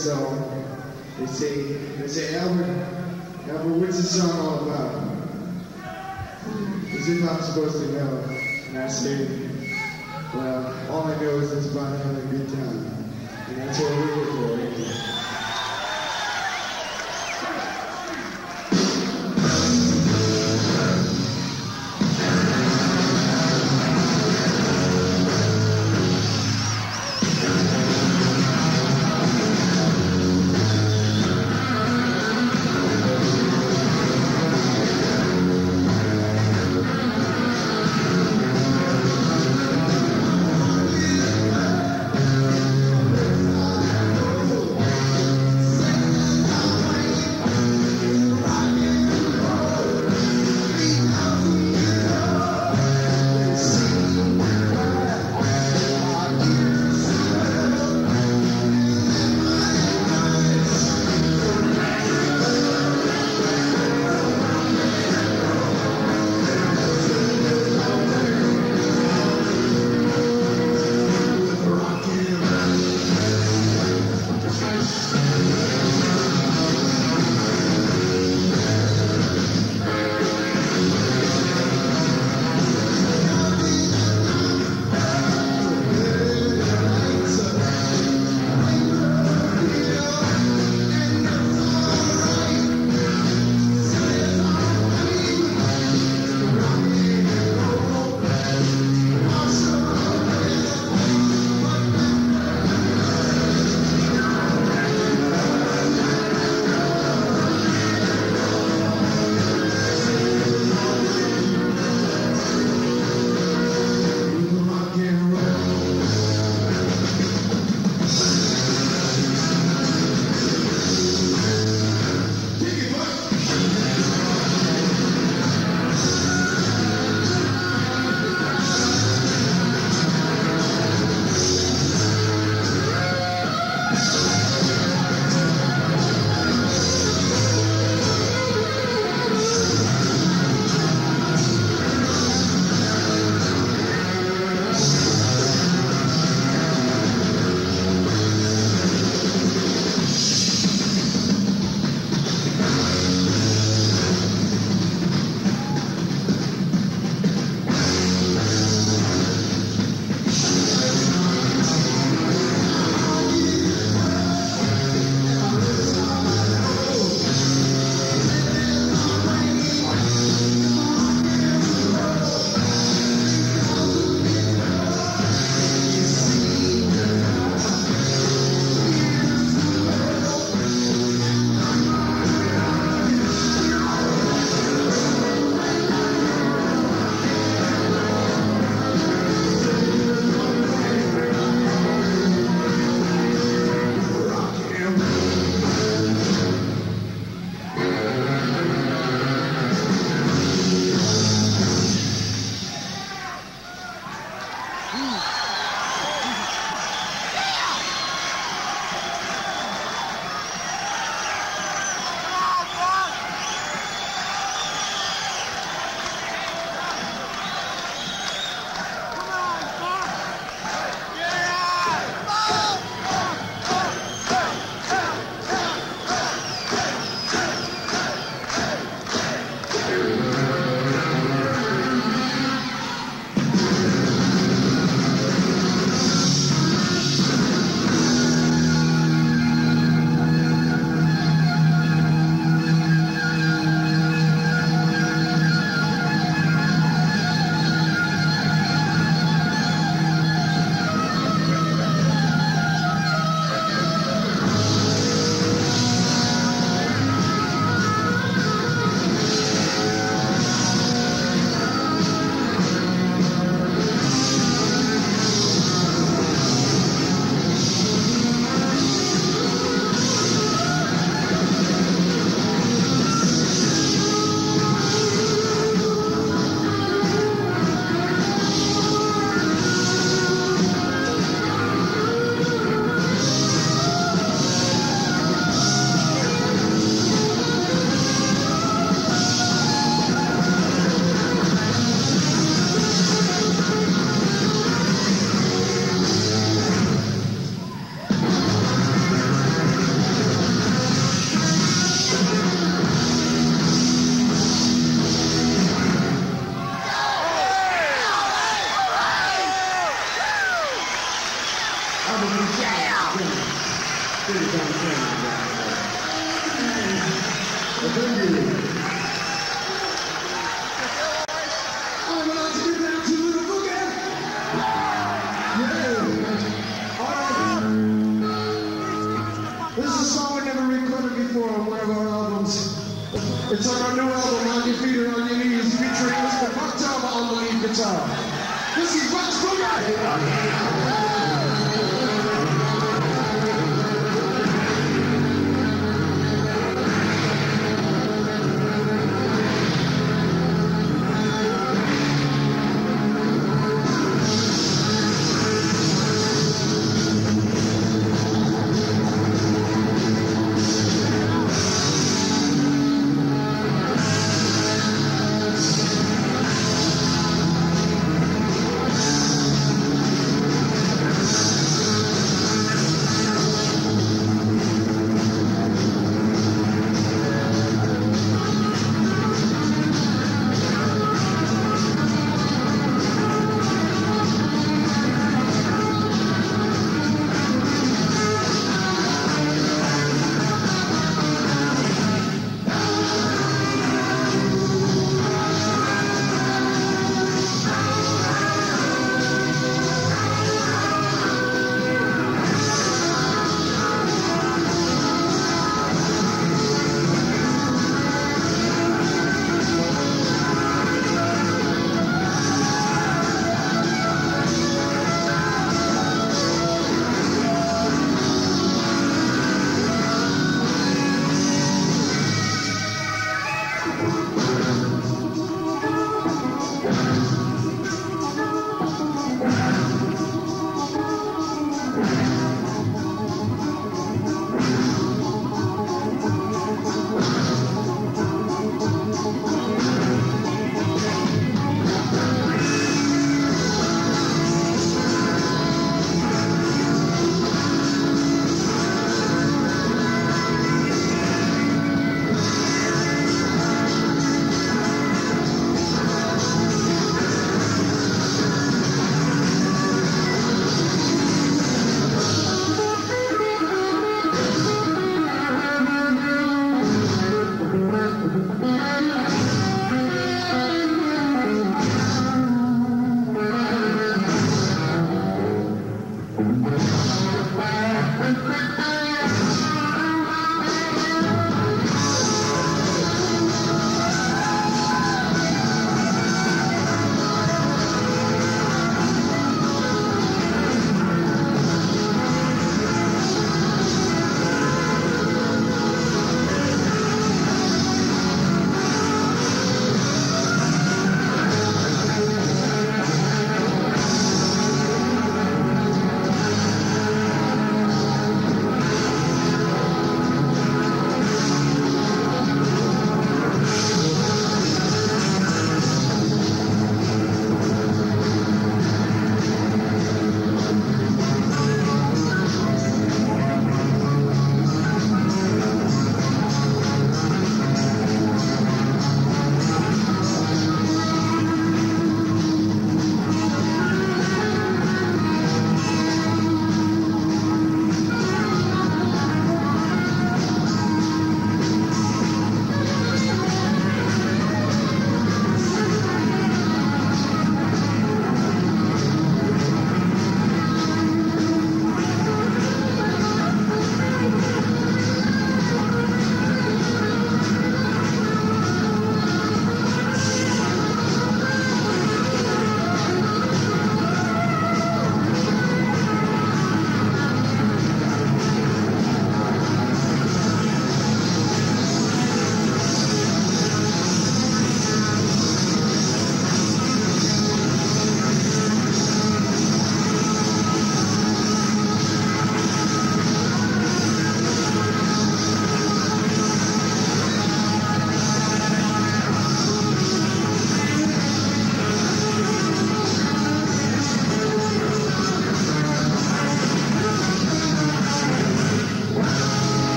So.